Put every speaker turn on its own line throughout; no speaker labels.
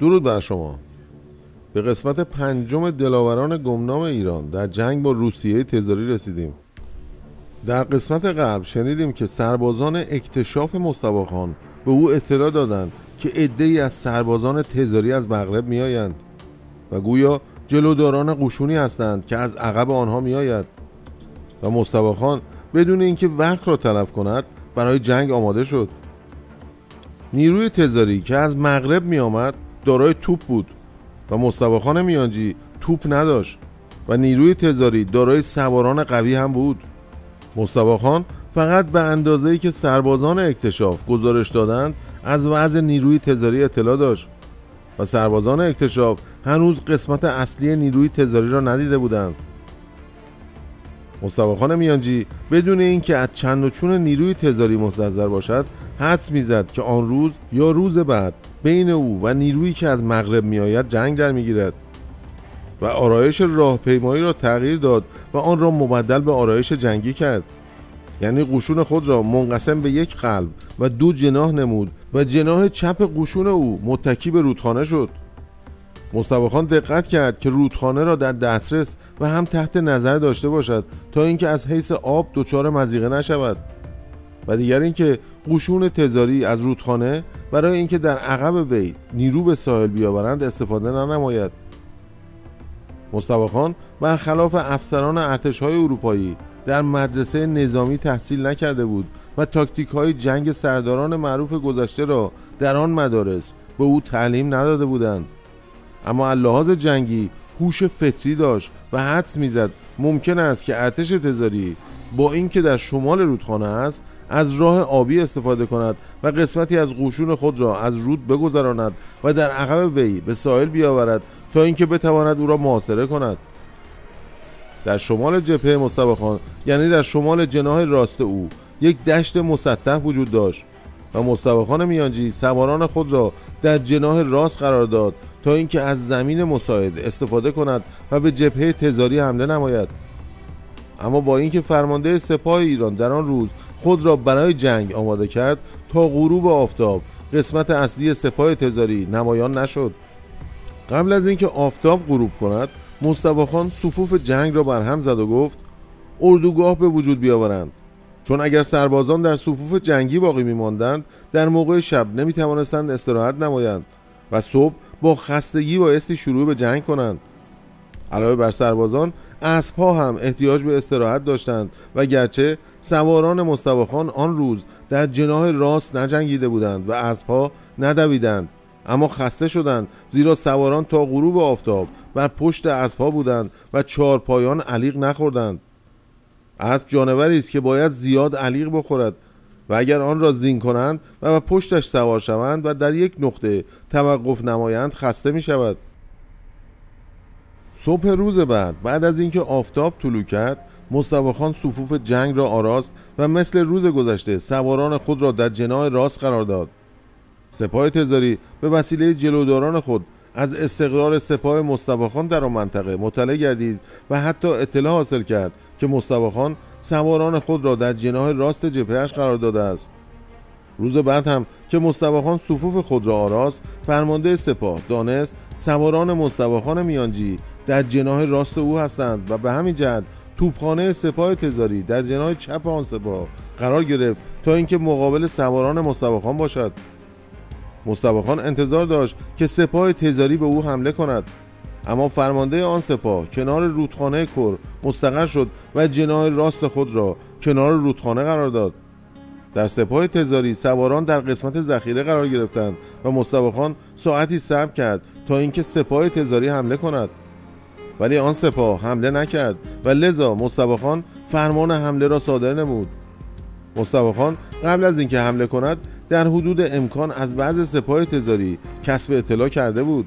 درود بر شما. به قسمت پنجم دلاوران گمنام ایران در جنگ با روسیه تزاری رسیدیم. در قسمت قبل شنیدیم که سربازان اکتشاف مصطفی به او اطلاع دادند که عدهای از سربازان تزاری از مغرب میآیند و گویا جلوداران قشونی هستند که از عقب آنها میآید. و مصطفی بدون اینکه وقت را تلف کند برای جنگ آماده شد. نیروی تزاری که از مغرب می آمد دارای توپ بود و مصطفی میانجی توپ نداشت و نیروی تزاری دارای سواران قوی هم بود. مصطفی فقط به اندازه‌ای که سربازان اکتشاف گزارش دادند از وضع نیروی تزاری اطلاع داشت و سربازان اکتشاف هنوز قسمت اصلی نیروی تزاری را ندیده بودند. مصطفی میانجی بدون اینکه از چند و چون نیروی تزاری مستظر باشد حدس می‌زد که آن روز یا روز بعد بین او و نیرویی که از مغرب میآید جنگ در می‌گیرد و آرایش راهپیمایی را تغییر داد و آن را مبدل به آرایش جنگی کرد. یعنی قشون خود را منقسم به یک قلب و دو جناح نمود و جناح چپ قشون او متکی به رودخانه شد. مصطفی دقت کرد که رودخانه را در دسترس و هم تحت نظر داشته باشد تا اینکه از حیث آب دچار مزیقه نشود. و دیگر اینکه قشون تزاری از رودخانه برای اینکه در عقب وی نیرو به ساحل بیاورند استفاده ننماید. مصطفی خان برخلاف افسران ارتش های اروپایی در مدرسه نظامی تحصیل نکرده بود و تاکتیک های جنگ سرداران معروف گذشته را در آن مدارس به او تعلیم نداده بودند. اما لحاظ جنگی هوش فطری داشت و حدس می‌زد ممکن است که ارتش تزاری با اینکه در شمال رودخانه است از راه آبی استفاده کند و قسمتی از قشون خود را از رود بگذراند و در عقب وی به ساحل بیاورد تا اینکه بتواند او را محاصره کند. در شمال جبهه مصطفی یعنی در شمال جناح راست او یک دشت مسطح وجود داشت و مصطفی میانجی سواران خود را در جناح راست قرار داد تا اینکه از زمین مساعد استفاده کند و به جبهه تزاری حمله نماید. اما با اینکه فرمانده سپاه ایران در آن روز خود را برای جنگ آماده کرد تا غروب آفتاب قسمت اصلی سپاه تزاری نمایان نشد. قبل از اینکه آفتاب غروب کند مصطفی خان صفوف جنگ را برهم زد و گفت اردوگاه به وجود بیاورند. چون اگر سربازان در صفوف جنگی باقی میماندند در موقع شب نمی توانستند استراحت نمایند و صبح با خستگی بایستی شروع به جنگ کنند. علاوه بر سربازان اسبها هم احتیاج به استراحت داشتند و گرچه سواران مصطفی آن روز در جناه راست نجنگیده بودند و اسبها ندویدند. اما خسته شدند زیرا سواران تا غروب آفتاب بر پشت اسبها بودند و پایان علیق نخوردند. اسب جانوری است که باید زیاد علیق بخورد و اگر آن را زین کنند و به پشتش سوار شوند و در یک نقطه توقف نمایند خسته می شود صبح روز بعد بعد از اینکه آفتاب طلوع کرد مصطفی خان صفوف جنگ را آراست و مثل روز گذشته سواران خود را در جناه راست قرار داد. سپاه تزاری به وسیله جلوداران خود از استقرار سپاه مصطفی خان در آن منطقه مطلع گردید و حتی اطلاع حاصل کرد که مصطفی خان سواران خود را در جناه راست جبههش قرار داده است. روز بعد هم که مصطفی خان صفوف خود را آراست فرمانده سپاه دانست سواران مصطفی میانجی در جناه راست او هستند و به همین جهت توپخانه سپاه تزاری در جناه چپ آن سپاه قرار گرفت تا اینکه مقابل سواران مصطفی باشد. مصطفی انتظار داشت که سپاه تزاری به او حمله کند. اما فرمانده آن سپاه کنار رودخانه کر مستقر شد و جناه راست خود را کنار رودخانه قرار داد. در سپاه تزاری سواران در قسمت ذخیره قرار گرفتند و مصطفی ساعتی صبر کرد تا اینکه سپاه تزاری حمله کند. ولی آن سپاه حمله نکرد و لذا مصطفی خان فرمان حمله را صادر نمود. مصطفی خان قبل از اینکه حمله کند در حدود امکان از بعض سپاه تزاری کسب اطلاع کرده بود.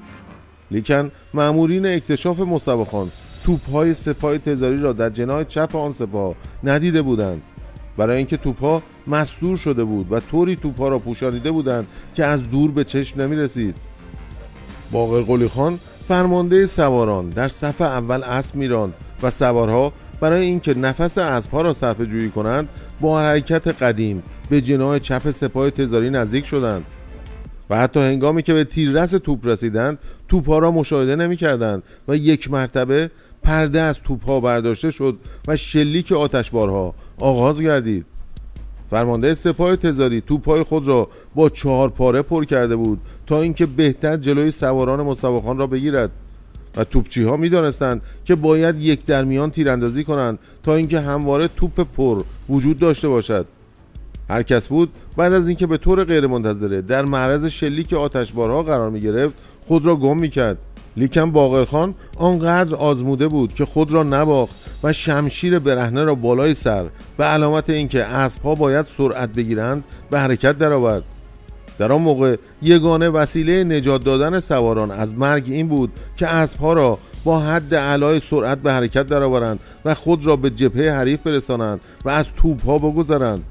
لیکن مأمورین اکتشاف مصطفی خان توپهای سپاه تزاری را در جناه چپ آن سپاه ندیده بودند. برای اینکه توپها مستور شده بود و طوری توپها را پوشانیده بودند که از دور به چشم نمی رسید باقر قلی خان فرمانده سواران در صف اول اسب میراند و سوارها برای اینکه نفس اسبها را صرف جویی کنند با حرکت قدیم به جناه چپ سپاه تزاری نزدیک شدند و حتی هنگامی که به تیررس توپ رسیدند توپها را مشاهده نمی‌کردند و یک مرتبه پرده از توپها برداشته شد و شلیک آتشبارها آغاز گردید. فرمانده سپاه تزاری توپهای خود را با چهار پاره پر کرده بود تا اینکه بهتر جلوی سواران مصطفی را بگیرد. و توپچی ها می دانستند که باید یک در میان تیراندازی کنند تا اینکه همواره توپ پر وجود داشته باشد. هر کس بود بعد از اینکه به طور غیرمنتظره در معرض شلیک آتشبارها قرار می گرفت خود را گم می کرد لیکن باقرخان آنقدر آزموده بود که خود را نباخت و شمشیر برهنه را بالای سر به علامت اینکه اسبها باید سرعت بگیرند به حرکت درآورد. در آن موقع یگانه وسیله نجات دادن سواران از مرگ این بود که اسبها را با حد علای سرعت به حرکت درآورند و خود را به جبهه حریف برسانند و از توپها بگذرند.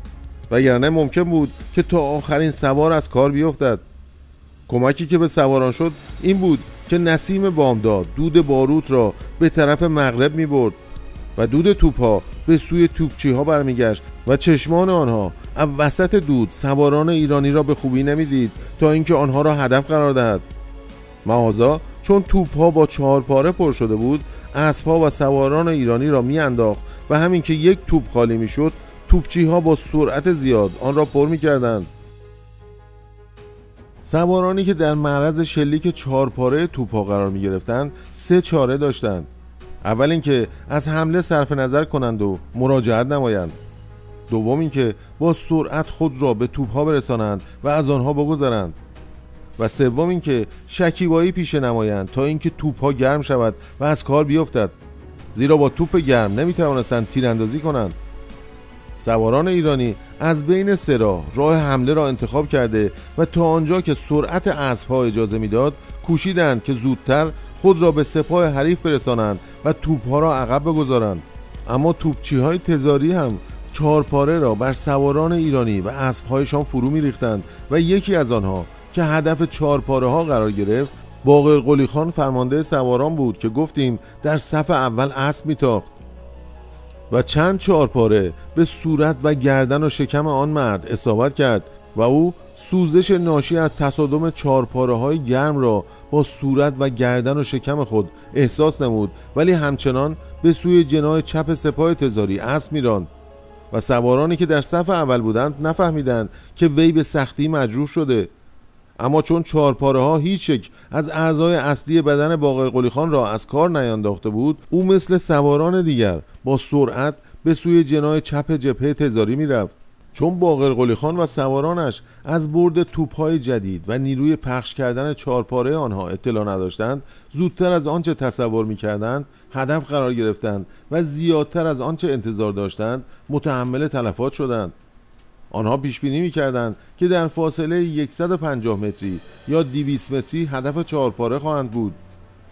وگرنه ممکن بود که تا آخرین سوار از کار بیفتد. کمکی که به سواران شد این بود که نسیم بامداد دود باروت را به طرف مغرب می برد و دود توپ ها به سوی توپچی ها برمیگشت و چشمان آنها از وسط دود سواران ایرانی را به خوبی نمی‌دید تا اینکه آنها را هدف قرار دهد. معاذا چون توپ ها با چهار پاره پر شده بود اسب ها و سواران ایرانی را میانداخت و همین که یک توپ خالی می‌شد توپچی ها با سرعت زیاد آن را پر می‌کردند. سوارانی که در معرض شلیک چهارپاره توپها قرار می گرفتند سه چاره داشتند. اول اینکه از حمله صرف نظر کنند و مراجعت نمایند. دوم اینکه با سرعت خود را به توپها برسانند و از آنها بگذرند. و سوم اینکه شکیبایی پیش نمایند تا اینکه توپها گرم شود و از کار بیفتد. زیرا با توپ گرم نمی توانستند تیراندازی کنند. سواران ایرانی از بین سرا راه حمله را انتخاب کرده و تا آنجا که سرعت اسبها اجازه می‌داد کوشیدند که زودتر خود را به سپاه حریف برسانند و توپها را عقب بگذارند. اما توپچی های تزاری هم چهارپاره را بر سواران ایرانی و اسبهایشان فرو میریختند و یکی از آنها که هدف چهارپاره ها قرار گرفت باقر قلی خان فرمانده سواران بود که گفتیم در صف اول اسب میتاخت. و چند چهارپاره به صورت و گردن و شکم آن مرد اصابت کرد و او سوزش ناشی از تصادم چهارپاره های گرم را با صورت و گردن و شکم خود احساس نمود ولی همچنان به سوی جناه چپ سپاه تزاری اسب میراند و سوارانی که در صف اول بودند نفهمیدند که وی به سختی مجروح شده. اما چون چهارپاره ها هیچ یک از اعضای اصلی بدن باقر قلی خان را از کار نیانداخته بود او مثل سواران دیگر با سرعت به سوی جناه چپ جبهه تزاری می‌رفت. چون باقر قلی خان و سوارانش از برد توپهای جدید و نیروی پخش کردن چهارپاره آنها اطلاع نداشتند زودتر از آنچه تصور می‌کردند هدف قرار گرفتند و زیادتر از آنچه انتظار داشتند متحمل تلفات شدند. آنها پیش بینی می‌کردند که در فاصله 150 متری یا 200 متری هدف چهارپاره خواهند بود.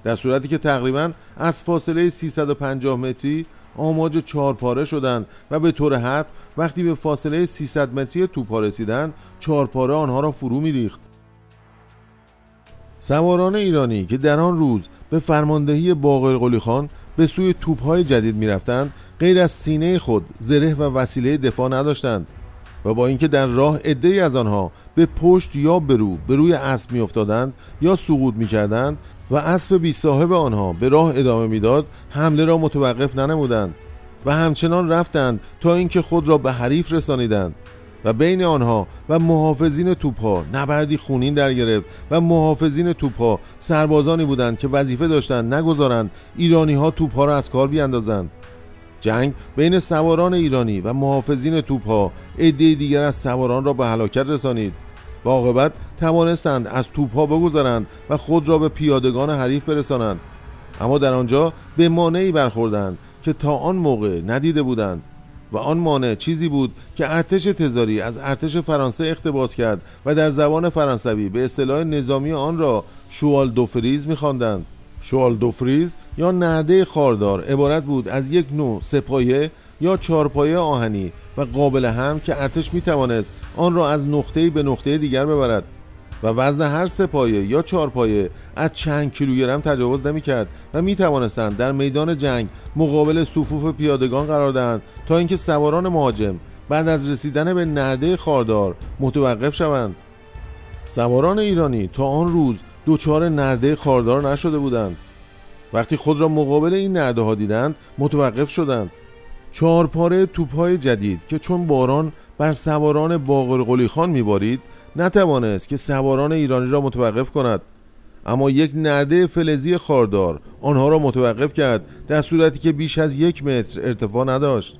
در صورتی که تقریبا از فاصله 350 متری آماج چهارپاره شدند و به طور حد وقتی به فاصله 300 متری توپا رسیدند چهارپاره آنها را فرو میریخت. سواران ایرانی که در آن روز به فرماندهی باقر قلی خان به سوی توپهای جدید می‌رفتند غیر از سینه خود زره و وسیله دفاع نداشتند. و با اینکه در راه عدهای از آنها به پشت یا به رو به روی اسب میافتادند یا سقوط می‌کردند و اسب بی صاحب آنها به راه ادامه می‌داد حمله را متوقف ننمودند و همچنان رفتند تا اینکه خود را به حریف رسانیدند و بین آنها و محافظین توپها نبردی خونین در گرفت و محافظین توپها سربازانی بودند که وظیفه داشتند نگذارند ایرانی ها توپها را از کار بیاندازند. جنگ بین سواران ایرانی و محافظین توپها عده دیگر از سواران را به هلاکت رسانید. و عاقبت توانستند از توپها بگذارند و خود را به پیادگان حریف برسانند. اما در آنجا به مانعی برخوردند که تا آن موقع ندیده بودند و آن مانع چیزی بود که ارتش تزاری از ارتش فرانسه اقتباس کرد و در زبان فرانسوی به اصطلاح نظامی آن را شوال دوفریز می‌خواندند. شوال دوفریز یا نرده خاردار عبارت بود از یک نوع سپایه یا چارپایه آهنی و قابل هم که ارتش می توانست آن را از نقطه به نقطه دیگر ببرد. و وزن هر سپایه یا چارپایه از چند کیلوگرم تجاوز نمی کرد و می توانستند در میدان جنگ مقابل صفوف پیادگان قرار دهند تا اینکه سواران مهاجم بعد از رسیدن به نرده خاردار متوقف شوند. سواران ایرانی تا آن روز دوچار نرده خاردار نشده بودند. وقتی خود را مقابل این نرده ها دیدند متوقف شدند. چهار پاره توپهای جدید که چون باران بر سواران باقر قلی خان میبارید نتوانست که سواران ایرانی را متوقف کند. اما یک نرده فلزی خاردار آنها را متوقف کرد در صورتی که بیش از یک متر ارتفاع نداشت.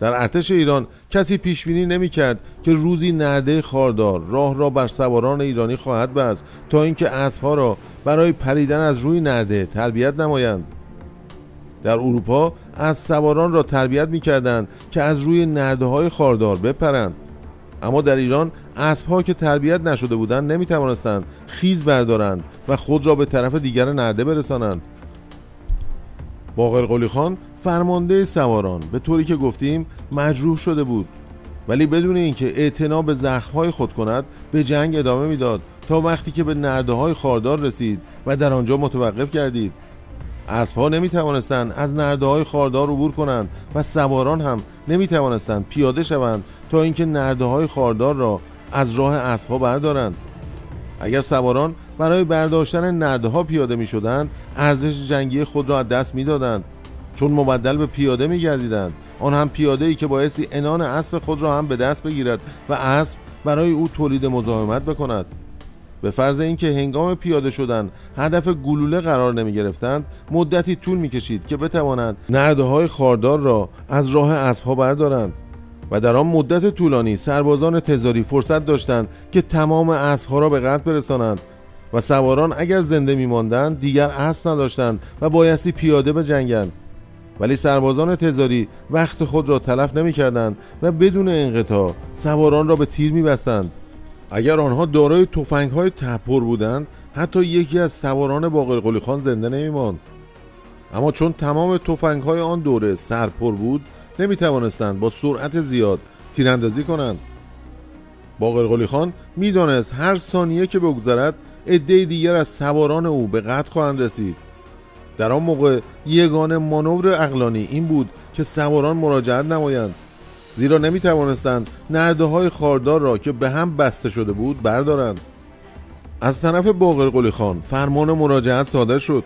در ارتش ایران کسی پیش بینی نمی‌کرد که روزی نرده خاردار راه را بر سواران ایرانی خواهد بست تا اینکه اسبها را برای پریدن از روی نرده تربیت نمایند. در اروپا از سواران را تربیت می‌کردند که از روی نرده های خاردار بپرند. اما در ایران اسبها که تربیت نشده بودند نمی توانستند خیز بردارند و خود را به طرف دیگر نرده برسانند. باقر قلی خان فرمانده سواران به طوری که گفتیم مجروح شده بود. ولی بدون اینکه اعتنا به زخمهای خود کند به جنگ ادامه می‌داد تا وقتی که به نرده های خاردار رسید و در آنجا متوقف گردید. اسبها نمی توانستند از نرده های خاردار عبور کنند و سواران هم نمی توانستند پیاده شوند تا اینکه نرده های خاردار را از راه اسبها بردارند. اگر سواران برای برداشتن نرده ها پیاده می شدند ارزش جنگی خود را از دست می دادند چون مبدل به پیاده می گردیدند آن هم پیاده ای که بایستی انان اسب خود را هم به دست بگیرد و اسب برای او تولید مزاحمت بکند. به فرض اینکه هنگام پیاده شدن هدف گلوله قرار نمی گرفتند مدتی طول می کشید که بتوانند نرده های خاردار را از راه اسبها بردارند و در آن مدت طولانی سربازان تزاری فرصت داشتند که تمام اسبها را به قتل برسانند و سواران اگر زنده میماندند دیگر اسب نداشتند و بایستی پیاده به جنگند ولی سربازان تزاری وقت خود را تلف نمی کردند و بدون انقطاع سواران را به تیر می بستند. اگر آنها دارای تفنگ های تپر بودند حتی یکی از سواران باقر خان زنده نمی ماند. اما چون تمام تفنگ های آن دوره سرپر بود نمی توانستند با سرعت زیاد تیراندازی کنند باقر خان می‌دانست هر ثانیه که بگذرد عده دیگر از سواران او به قتل خواهند رسید در آن موقع یگانه مانور اقلانی این بود که سواران مراجعت نمایند. زیرا نمی توانستند نرده های خاردار را که به هم بسته شده بود بردارند. از طرف باقر قلی خان فرمان مراجعت صادر شد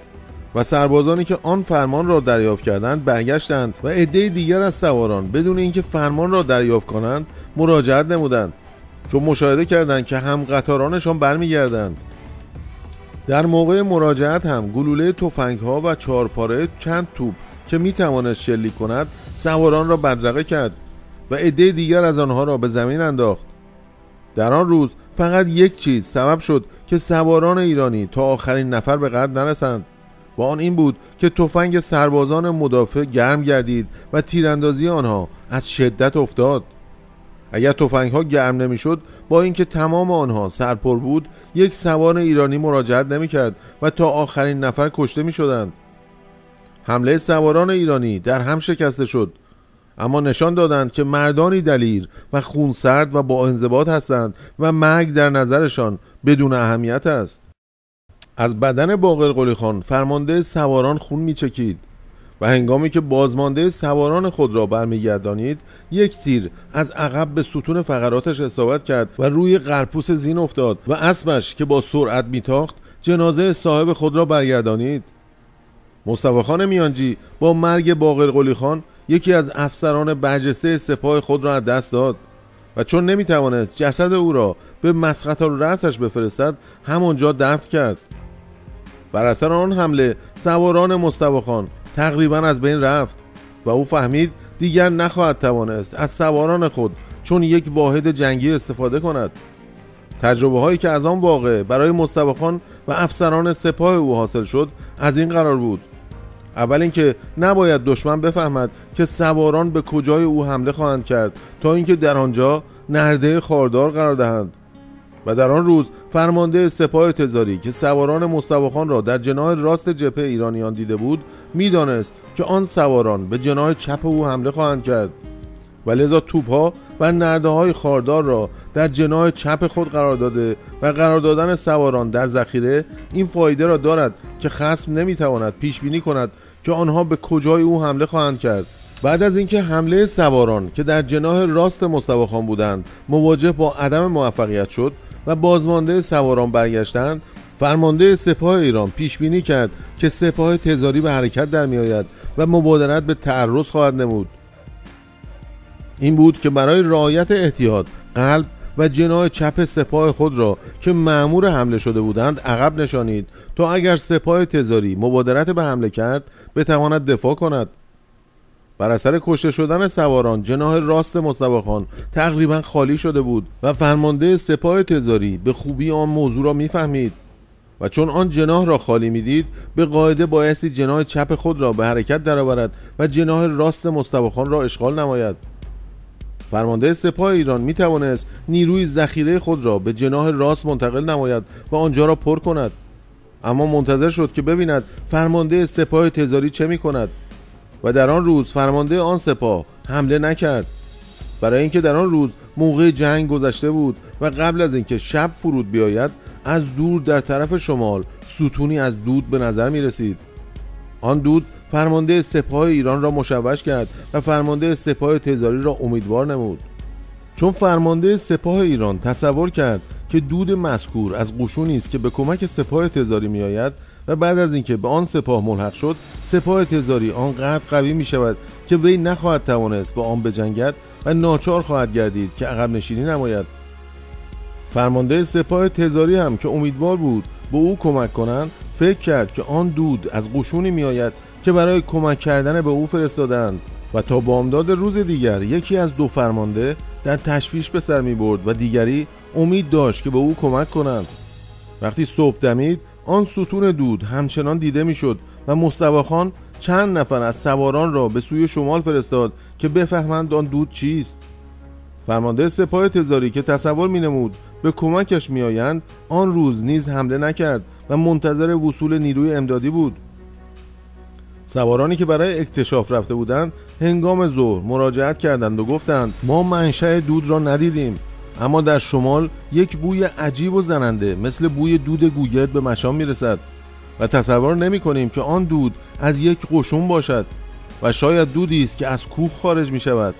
و سربازانی که آن فرمان را دریافت کردند برگشتند و عده دیگر از سواران بدون اینکه فرمان را دریافت کنند مراجعت نمودند چون مشاهده کردند که هم قطارانشان برمیگردند. در موقع مراجعت هم گلوله تفنگ ها و چهارپاره چند توپ که می توانست شلیک کند سواران را بدرقه کرد و عده دیگر از آنها را به زمین انداخت. در آن روز فقط یک چیز سبب شد که سواران ایرانی تا آخرین نفر به قتل نرسند و آن این بود که تفنگ سربازان مدافع گرم گردید و تیراندازی آنها از شدت افتاد. اگر تفنگ ها گرم نمی‌شد با اینکه تمام آنها سرپر بود یک سوار ایرانی مراجعت نمی‌کرد و تا آخرین نفر کشته می شدند حمله سواران ایرانی در هم شکسته شد. اما نشان دادند که مردانی دلیر و خونسرد و با انضباط هستند و مرگ در نظرشان بدون اهمیت است. از بدن باقر قلی خان فرمانده سواران خون میچکید. و هنگامی که بازمانده سواران خود را برمیگردانید یک تیر از عقب به ستون فقراتش اصابت کرد و روی قرپوس زین افتاد و اسبش که با سرعت میتاخت جنازه صاحب خود را برگردانید. مصطفی خان میانجی با مرگ باقر قلی خان یکی از افسران برجسته سپاه خود را از دست داد و چون نمی‌توانست جسد او را به مسقط رأسش بفرستد همانجا دفن کرد. بر اثر آن حمله سواران مصطفی تقریبا از بین رفت و او فهمید دیگر نخواهد توانست از سواران خود چون یک واحد جنگی استفاده کند. تجربه هایی که از آن واقع برای مصطفی و افسران سپاه او حاصل شد از این قرار بود. اول اینکه نباید دشمن بفهمد که سواران به کجای او حمله خواهند کرد تا اینکه در آنجا نرده خاردار قرار دهند. و در آن روز فرمانده سپاه تزاری که سواران مصطفی را در جناه راست جبهه ایرانیان دیده بود می‌دانست که آن سواران به جناه چپ او حمله خواهند کرد. و لذا توپها و نرده های خاردار را در جناه چپ خود قرار داده و قرار دادن سواران در ذخیره این فایده را دارد که خصم نمی‌تواند پیش بینی کند که آنها به کجای او حمله خواهند کرد. بعد از اینکه حمله سواران که در جناه راست مصطفی بودند مواجه با عدم موفقیت شد و بازمانده سواران برگشتند فرمانده سپاه ایران پیش بینی کرد که سپاه تزاری به حرکت در میآید و مبادرت به تعرض خواهد نمود. این بود که برای رعایت احتیاط قلب و جناه چپ سپاه خود را که معمور حمله شده بودند عقب نشانید تا اگر سپاه تزاری مبادرت به حمله کرد بتواند دفاع کند. بر اثر کشته شدن سواران جناه راست مصطفی تقریبا خالی شده بود و فرمانده سپاه تزاری به خوبی آن موضوع را می‌فهمید. و چون آن جناه را خالی می‌دید به قاعده بایستی جناه چپ خود را به حرکت درآورد و جناه راست مصطفی را اشغال نماید. فرمانده سپاه ایران می توانست نیروی ذخیره خود را به جناه راست منتقل نماید و آنجا را پر کند. اما منتظر شد که ببیند فرمانده سپاه تزاری چه می کند و در آن روز فرمانده آن سپاه حمله نکرد. برای اینکه در آن روز موقع جنگ گذشته بود و قبل از اینکه شب فرود بیاید از دور در طرف شمال ستونی از دود به نظر می رسید آن دود فرمانده سپاه ایران را مشوش کرد و فرمانده سپاه تزاری را امیدوار نمود. چون فرمانده سپاه ایران تصور کرد که دود مذکور از قشونی است که به کمک سپاه تزاری میآید و بعد از اینکه به آن سپاه ملحق شد سپاه تزاری آنقدر قوی می شود که وی نخواهد توانست با آن بجنگد و ناچار خواهد گردید که عقب نشینی نماید. فرمانده سپاه تزاری هم که امیدوار بود به او کمک کنند فکر کرد که آن دود از قشونی میآید که برای کمک کردن به او فرستادند و تا بامداد روز دیگر یکی از دو فرمانده در تشویش به سر می برد و دیگری امید داشت که به او کمک کنند. وقتی صبح دمید آن ستون دود همچنان دیده می‌شد و مصطفی چند نفر از سواران را به سوی شمال فرستاد که بفهمند آن دود چیست. فرمانده سپاه تزاری که تصور می نمود به کمکش میآیند آن روز نیز حمله نکرد و منتظر وصول نیروی امدادی بود. سوارانی که برای اکتشاف رفته بودند هنگام ظهر مراجعت کردند و گفتند ما منشأ دود را ندیدیم. اما در شمال یک بوی عجیب و زننده مثل بوی دود گوگرد به مشام می‌رسد و تصور نمی کنیم که آن دود از یک قشون باشد و شاید دودی است که از کوه خارج می شود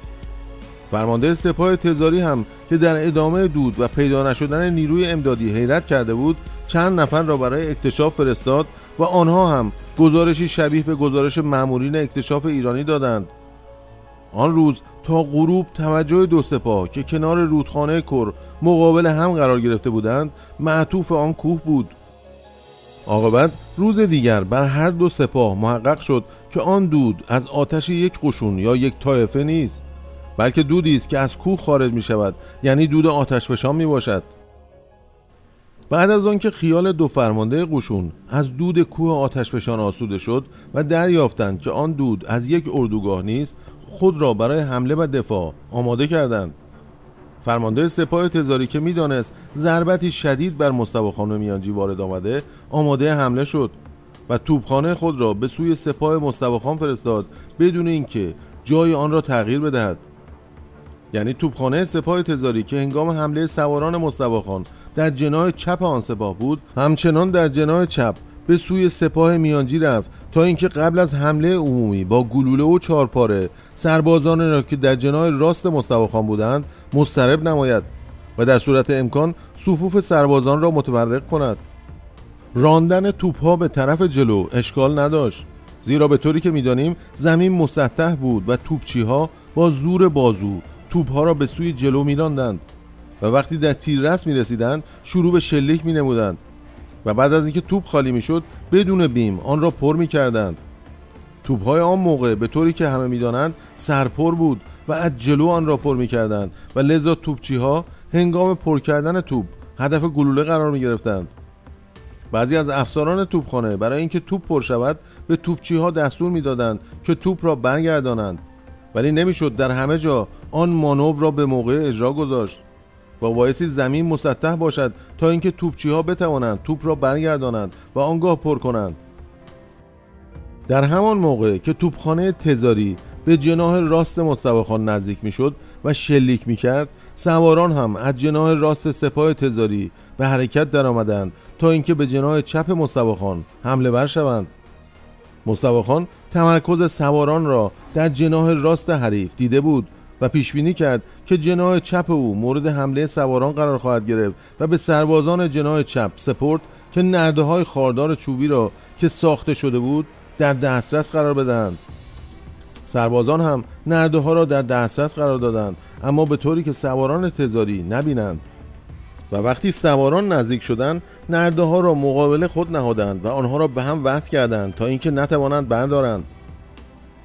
فرمانده سپاه تزاری هم که در ادامه دود و پیدا نشدن نیروی امدادی حیرت کرده بود چند نفر را برای اکتشاف فرستاد و آنها هم گزارشی شبیه به گزارش مامورین اکتشاف ایرانی دادند. آن روز تا غروب توجه دو سپاه که کنار رودخانه کر مقابل هم قرار گرفته بودند معطوف آن کوه بود. عاقبت روز دیگر بر هر دو سپاه محقق شد که آن دود از آتش یک قشون یا یک طایفه نیست بلکه دودی است که از کوه خارج می شود یعنی دود آتشفشان می باشد بعد از آنکه خیال دو فرمانده قشون از دود کوه آتشفشان آسوده شد و دریافتند که آن دود از یک اردوگاه نیست خود را برای حمله و دفاع آماده کردند. فرمانده سپاه تزاری که می‌دانست ضربتی شدید بر مصطفی خان میانجی وارد آمده آماده حمله شد و توپخانه خود را به سوی سپاه مصطفی خان فرستاد بدون اینکه جای آن را تغییر بدهد. یعنی توپخانه سپاه تزاری که هنگام حمله سواران مصطفی خان در جناه چپ آن سپاه بود همچنان در جناه چپ به سوی سپاه میانجی رفت تا اینکه قبل از حمله عمومی با گلوله و چارپاره سربازان را که در جناه راست مصطفی خان بودند مسترب نماید و در صورت امکان صفوف سربازان را متورق کند. راندن توپها به طرف جلو اشکال نداشت زیرا به طوری که می‌دانیم زمین مسطح بود و توپچی ها با زور بازو توپها را به سوی جلو میراندند و وقتی در تیررس می رسیدند شروع به شلیک می نمودند و بعد از اینکه توپ خالی می شد بدون بیم آن را پر می کردند توپ های آن موقع به طوری که همه می‌دانند سرپر بود و از جلو آن را پر می کردند و لذا توپچی ها هنگام پر کردن توپ هدف گلوله قرار می گرفتند بعضی از افسران توپخانه برای اینکه توپ پر شود به توپچی ها دستور می‌دادند که توپ را برگردانند. ولی نمی‌شد در همه جا آن مانور را به موقع اجرا گذاشت. و بایستی زمین مسطح باشد تا اینکه توپچی ها بتوانند توپ را برگردانند و آنگاه پر کنند. در همان موقع که توپخانه تزاری به جناه راست مصطفی خان نزدیک می‌شد و شلیک می‌کرد سواران هم از جناه راست سپاه تزاری به حرکت درآمدند تا اینکه به جناه چپ مصطفی خان حمله ور شوند. مصطفی خان تمرکز سواران را در جناه راست حریف دیده بود. و پیش بینی کرد که جناح چپ او مورد حمله سواران قرار خواهد گرفت و به سربازان جناح چپ سپورت که نرده های خاردار چوبی را که ساخته شده بود در دسترس قرار بدهند. سربازان هم نرده ها را در دسترس قرار دادند اما به طوری که سواران تزاری نبینند. و وقتی سواران نزدیک شدند نرده ها را مقابل خود نهادند و آنها را به هم وصل کردند تا اینکه نتوانند بردارند.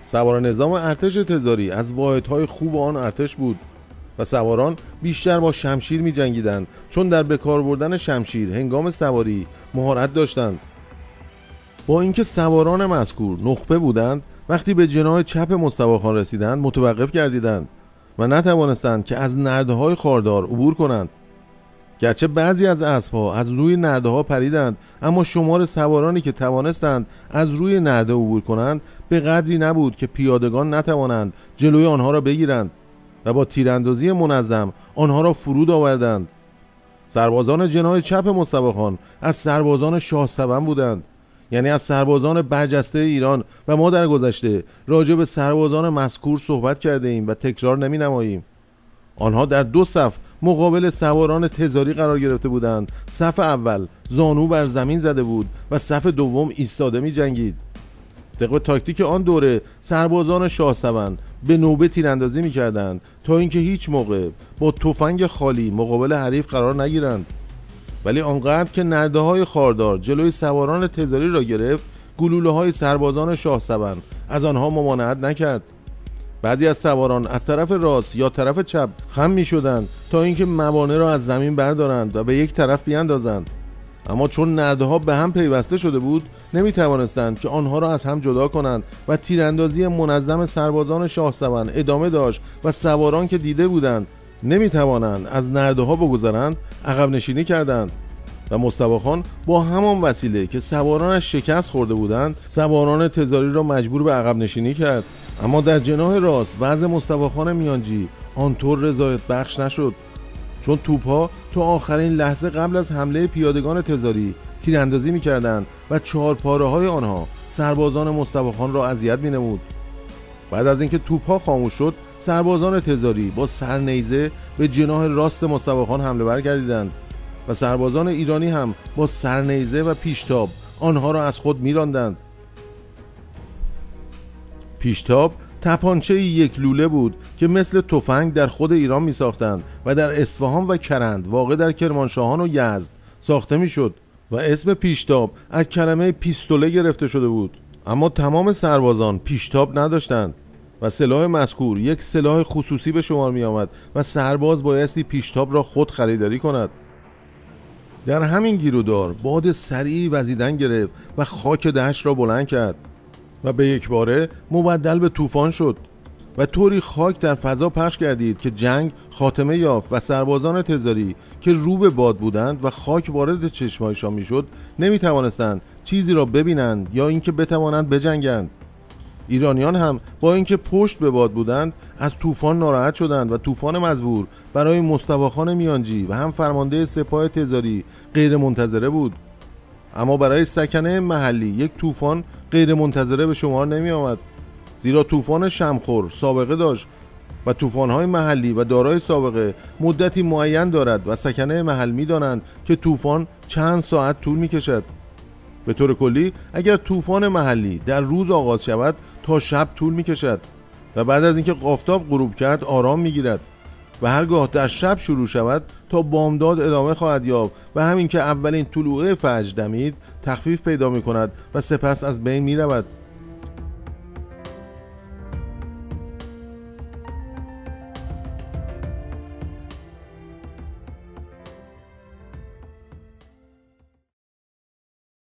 سوار نظام ارتش تزاری از واحدهای خوب آن ارتش بود و سواران بیشتر با شمشیر می جنگیدند چون در بکار بردن شمشیر هنگام سواری مهارت داشتند. با اینکه سواران مذکور نخبه بودند وقتی به جناه چپ مصطفی رسیدند متوقف گردیدند و نتوانستند که از نرده های خاردار عبور کنند. گرچه بعضی از اسبها از روی نرده ها پریدند اما شمار سوارانی که توانستند از روی نرده عبور کنند به قدری نبود که پیادگان نتوانند جلوی آنها را بگیرند و با تیراندازی منظم آنها را فرود آوردند. سربازان جناه چپ مصطفی از سربازان شاه بودند. یعنی از سربازان برجسته ایران و ما در گذشته راجع به سربازان مذکور صحبت کرده ایم و تکرار نمی نماییم آنها در دو صف مقابل سواران تزاری قرار گرفته بودند. صف اول زانو بر زمین زده بود و صف دوم ایستاده می جنگید طبق تاکتیک آن دوره سربازان شاه به نوبه تیراندازی می کردند تا اینکه هیچ موقع با تفنگ خالی مقابل حریف قرار نگیرند. ولی آنقدر که نرده های خاردار جلوی سواران تزاری را گرفت گلوله های سربازان شاه از آنها ممانعت نکرد. بعضی از سواران از طرف راست یا طرف چپ خم می شدند تا اینکه موانع را از زمین بردارند و به یک طرف بیاندازند. اما چون نرده ها به هم پیوسته شده بود نمی توانستند که آنها را از هم جدا کنند و تیراندازی منظم سربازان شاه ادامه داشت و سواران که دیده بودند نمی توانند از نرده ها بگذرند عقب نشینی کردند. و مصطفی با همان وسیله که سوارانش شکست خورده بودند سواران تزاری را مجبور به عقب نشینی کرد. اما در جناه راست وضع مصطفی خان میانجی آنطور رضایت بخش نشد. چون توپ ها تا آخرین لحظه قبل از حمله پیادگان تزاری تیراندازی می‌کردند و چهار پاره های آنها سربازان مصطفی خان را اذیت مینمود. بعد از اینکه توپ ها خاموش شد سربازان تزاری با سرنیزه به جناه راست مصطفی خان حمله برگردیدند و سربازان ایرانی هم با سرنیزه و پیشتاب آنها را از خود میراندند. پیشتاب تپانچه یک لوله بود که مثل تفنگ در خود ایران می ساختند و در اصفهان و کرند واقع در کرمانشاهان و یزد ساخته می شد و اسم پیشتاب از کلمه پیستوله گرفته شده بود. اما تمام سربازان پیشتاب نداشتند و سلاح مذکور یک سلاح خصوصی به شمار می آمد و سرباز بایستی پیشتاب را خود خریداری کند. در همین گیرودار باد سریعی وزیدن گرفت و خاک دشت را بلند کرد. و به یک باره مبدل به طوفان شد و طوری خاک در فضا پخش کردید که جنگ خاتمه یافت و سربازان تزاری که رو به باد بودند و خاک وارد چشمهایشان می‌شد نمی توانستند چیزی را ببینند یا اینکه بتوانند بجنگند. ایرانیان هم با اینکه پشت به باد بودند از طوفان ناراحت شدند و طوفان مزبور برای مصطفی میانجی و هم فرمانده سپاه تزاری غیر منتظره بود. اما برای سکنه محلی یک طوفان غیر منتظره به شمار نمی آمد زیرا طوفان شمخور سابقه داشت و طوفان‌های محلی و دارای سابقه مدتی معین دارد و سکنه محل می دانند که طوفان چند ساعت طول می کشد به طور کلی اگر طوفان محلی در روز آغاز شود تا شب طول می کشد و بعد از اینکه قافتاب غروب کرد آرام می گیرد و هرگاه در شب شروع شود تا بامداد ادامه خواهد یافت و همین که اولین طلوع فجر دمید تخفیف پیدا می کند و سپس از بین می رود